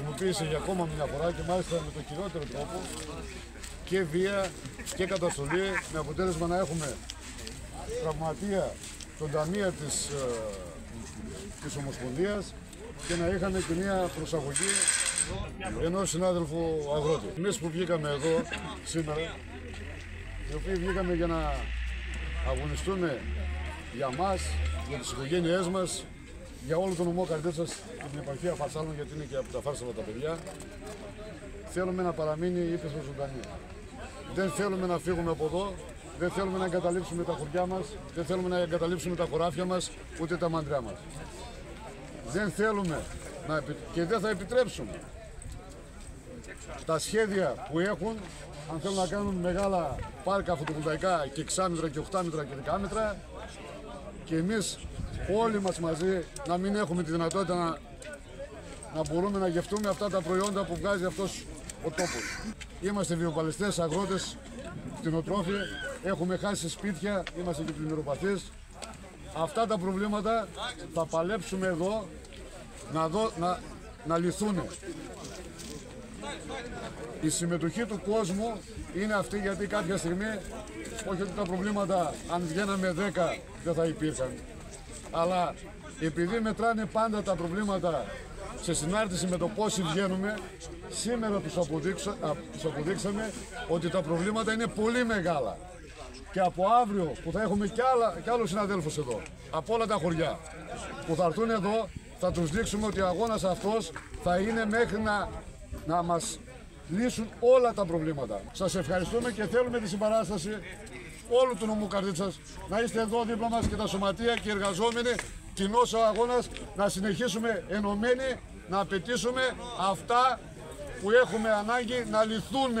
χρησιμοποίησε για ακόμα μια φορά και μάλιστα με τον κυριότερο τρόπο και βία και καταστολή με αποτέλεσμα να έχουμε τραυματία τον ταμεία της, ε, της Ομοσπονδίας και να είχαμε και μια προσαγωγή ενός συνάδελφου αγρότη. Εμείς που βγήκαμε εδώ σήμερα, οι οποίοι βγήκαμε για να αγωνιστούμε για μας, για τις οικογένειές μας, για όλο τον νομό Καρδίτσας και την επαρχία Φαρσάλων, γιατί είναι και από τα Φάρσαλα τα παιδιά, θέλουμε να παραμείνει η ύπεθρο ζωντανή. Δεν θέλουμε να φύγουμε από εδώ, δεν θέλουμε να εγκαταλείψουμε τα χωριά μας, δεν θέλουμε να εγκαταλείψουμε τα χωράφια μας, ούτε τα μαντριά μας. Δεν θέλουμε να, επι- και δεν θα επιτρέψουμε τα σχέδια που έχουν, αν θέλουν να κάνουν μεγάλα πάρκα φωτοβολταϊκά και 6 μέτρα και 8 μέτρα και 10 μέτρα, και εμείς όλοι μας μαζί να μην έχουμε τη δυνατότητα να, να μπορούμε να γευτούμε αυτά τα προϊόντα που βγάζει αυτός ο τόπος. Είμαστε βιοπαλαιστές, αγρότες, κτηνοτρόφοι, έχουμε χάσει σπίτια, είμαστε και πλημμυροπαθείς. Αυτά τα προβλήματα θα παλέψουμε εδώ να, δω, να, να λυθούν. Η συμμετοχή του κόσμου είναι αυτή γιατί κάποια στιγμή, όχι ότι τα προβλήματα αν βγαίναμε 10 δεν θα υπήρχαν, αλλά επειδή μετράνε πάντα τα προβλήματα σε συνάρτηση με το πόσοι βγαίνουμε, σήμερα τους, αποδείξα, α, τους αποδείξαμε ότι τα προβλήματα είναι πολύ μεγάλα. Και από αύριο που θα έχουμε κι, άλλα, κι άλλους συναδέλφους εδώ, από όλα τα χωριά, που θα έρθουν εδώ, θα τους δείξουμε ότι ο αγώνας αυτός θα είναι μέχρι να, να μας λύσουν όλα τα προβλήματα. Σας ευχαριστούμε και θέλουμε τη συμπαράσταση όλου του νομού Καρδίτσας να είστε εδώ δίπλα μας και τα σωματεία και οι εργαζόμενοι κοινός ο αγώνας να συνεχίσουμε ενωμένοι να απαιτήσουμε αυτά που έχουμε ανάγκη να λυθούν.